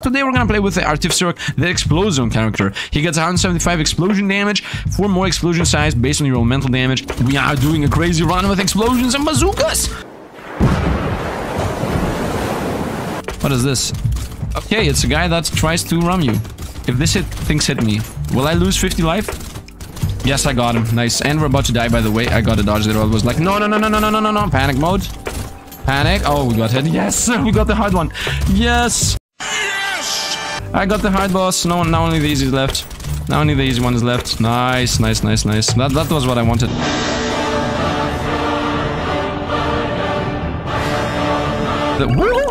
Today we're gonna play with the Artificer, the Explosion character. He gets 175 explosion damage, 4 more explosion size based on your elemental damage. We are doing a crazy run with explosions and bazookas! What is this? Okay, it's a guy that tries to ram you. If this hit things hit me, will I lose 50 life? Yes, I got him. Nice. And we're about to die, by the way. I got a dodge there. I was like, no, no, no, no, no, no, no, no, no. Panic mode. Panic. Oh, we got hit. Yes, we got the hard one. Yes. I got the hard boss. No, now only the easy is left. Now only the easy one is left. Nice, nice, nice, nice. That, that was what I wanted. The!